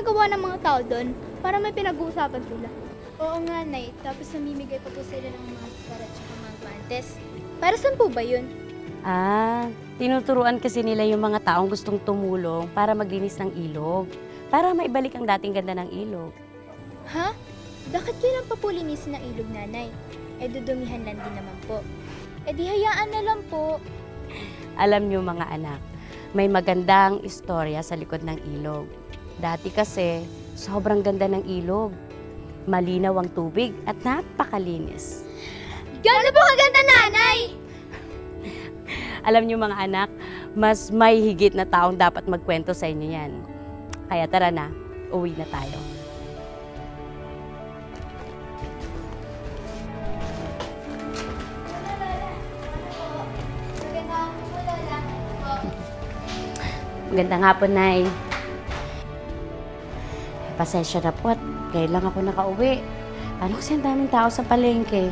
ginagawa ng mga tao doon para may pinag-uusapan sila. Oo nga, Nay. Tapos namimigay pa po sila ng mga para at saka mga guantes. Para saan po ba yun? Ah, tinuturuan kasi nila yung mga taong gustong tumulong para maglinis ng ilog. Para maibalik ang dating ganda ng ilog. Ha? Bakit kailan pa po linisin ng ilog, Nanay? Eh, dudumihan lang din naman po. Eh, di hayaan na lang po. Alam niyo mga anak, may magandang istorya sa likod ng ilog. Dati kasi, sobrang ganda ng ilog. Malinaw ang tubig at napakalinis. Gano'n po kaganda, Nanay! Alam niyo mga anak, mas may higit na taong dapat magkwento sa inyo yan. Kaya tara na, uwi na tayo. Magandang hapon, Nay. Pasensya na po at ngayon lang ako nakauwi. Paano kasi ang daming tao sa palengke?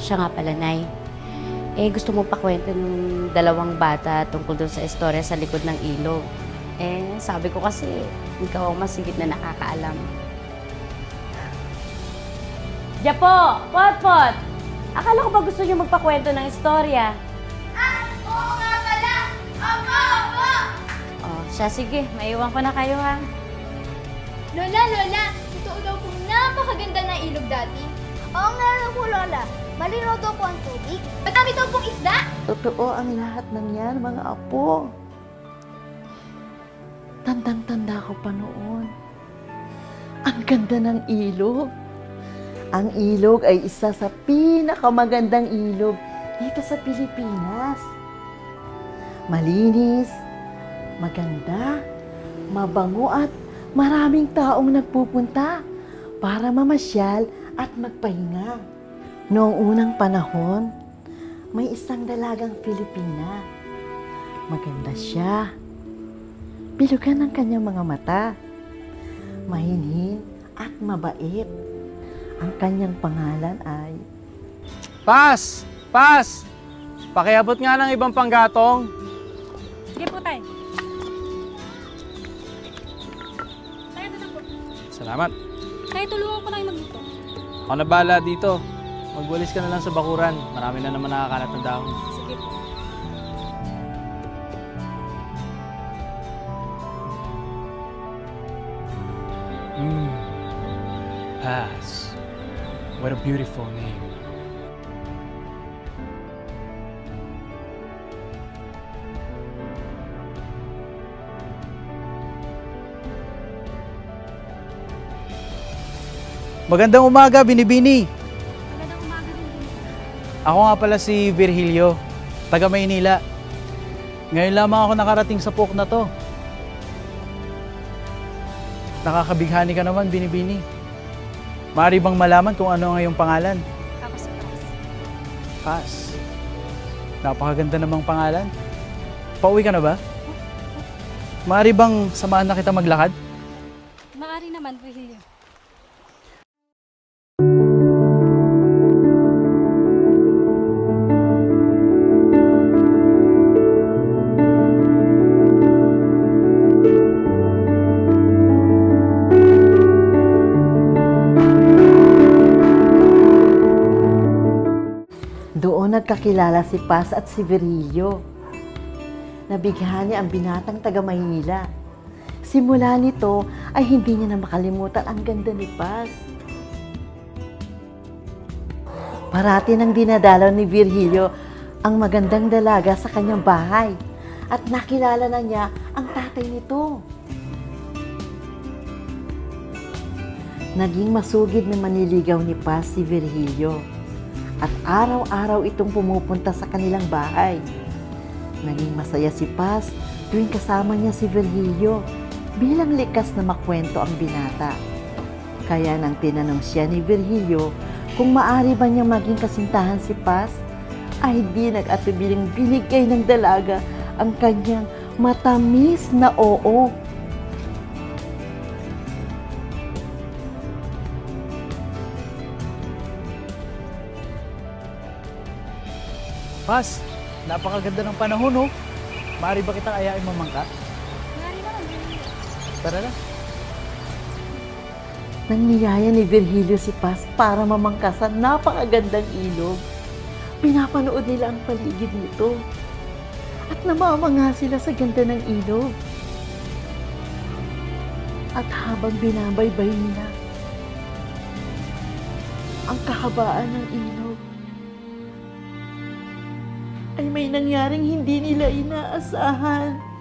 Siya nga pala, Nay. Eh, gusto mo pa kwento ng dalawang bata tungkol doon sa istorya sa likod ng ilog. Eh, sabi ko kasi, ikaw ang masigit na nakakaalam. Japo! Potpot! Akala ko ba gusto niyo magpakwento ng istorya? Oo nga pala! Opo, opo! Oh, siya, sige. Maiwan ko na kayo, ha? Lola, Lola! Totoo daw po napakaganda ng ilog dati. Oo nga lang po, Lola. Malinaw daw po ang tubig. Madami daw pong isda! Totoo ang lahat ng yan, mga apo. Tandang-tanda ko pa noon. Ang ganda ng ilog. Ang ilog ay isa sa pinakamagandang ilog dito sa Pilipinas. Malinis, maganda, mabango at maraming taong nagpupunta para mamasyal at magpahinga. Noong unang panahon, may isang dalagang Pilipina. Maganda siya. Bilugan ang kanyang mga mata. Mahinhin at mabait. Ang kanyang pangalan ay Pas! Pas! Pakiabot nga ng ibang panggatong. Sige po, tay. Salamat. Tay, tulungan ko na kayo magluto. Ako na bahala dito. Magwalis ka na lang sa bakuran. Marami na naman nakakalat ng dahon. Sige po. Mm. Pas. What a beautiful name. Magandang umaga, Binibini. Magandang umaga din. Ako nga pala si Virgilio, taga Maynila. Ngayon lamang ako nakarating sa pok na to. Nakakabighani ka naman, Binibini. Maaari bang malaman kung ano ang iyong pangalan? Ako si Paz. Paz. Napakaganda namang pangalan. Pauwi ka na ba? Maaari bang samahan na kita maglakad? Maari naman, Virgilio. Nagkakilala si Paz at si Virilio. Nabighani ang binatang taga Maynila. Simula nito ay hindi niya na makalimutan ang ganda ni Paz. Parati nang dinadalaw ni Virgilio ang magandang dalaga sa kanyang bahay at nakilala na niya ang tatay nito. Naging masugid na maniligaw ni Paz si Virgilio at araw-araw itong pumupunta sa kanilang bahay. Naging masaya si Paz tuwing kasama niya si Virgilio bilang likas na makwento ang binata. Kaya nang tinanong siya ni Virgilio kung maari ba niyang maging kasintahan si Paz, ay di nag-atubiling binigay ng dalaga ang kanyang matamis na oo. Paz, napakaganda ng panahon, no? Maaari ba kitang ayain mamangka? Maari naman. Tara na. Nangyayaya ni Virgilio si Paz para mamangkasan napakagandang ilog. Pinapanood nila ang paligid nito. At namamanga sila sa ganda ng ilog. At habang binabaybay nila ang kahabaan ng ilog, ay may nangyaring hindi nila inaasahan.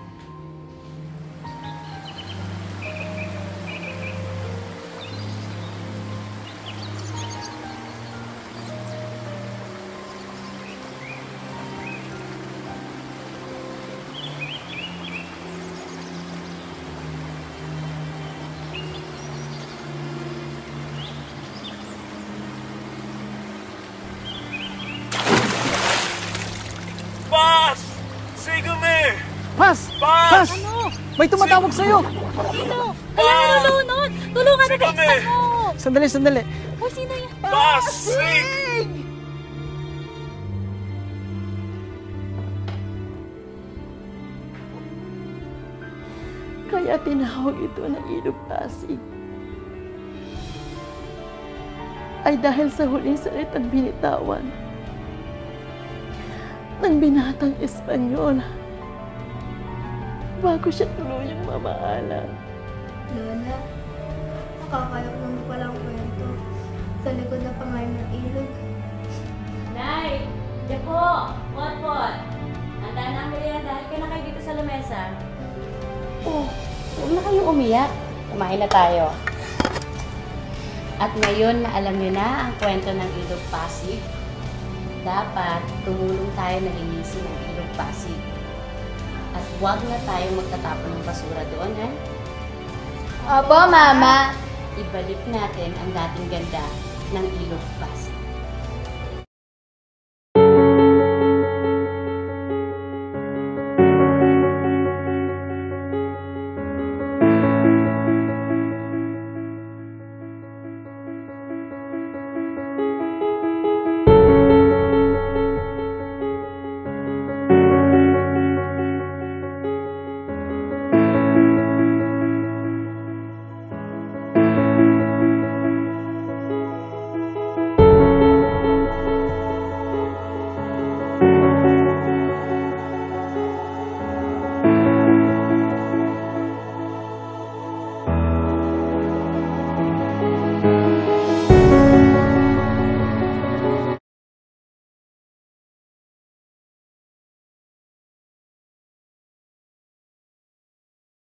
Pas! Ano? May tumatawag sa'yo! Sino? Pa! Kailangan tulungan! Tulungan na ba? mo! Sandali, sandali. Uy, sino yan? Pas! Sig! Kaya tinawag ito ng ilog Pasig. Ay dahil sa huling salitang binitawan ng binatang Espanyol bago siya tuluyang mamaalam. Lola, nakakayak naman palang kwento. Sa likod na pangalan ng ilog. Nay! Diyan po! Pot-pot! Handa na ang merienda. Halika na kayo dito sa lamesa. Oh, huwag na kayong umiyak. Kumain na tayo. At ngayon na alam niyo na ang kwento ng Ilog Pasig, dapat tumulong tayo na linisin ang Ilog Pasig. Huwag na tayong magtatapon ng basura doon, ha? Opo, Mama. Ibalik natin ang dating ganda ng Ilog Pasig.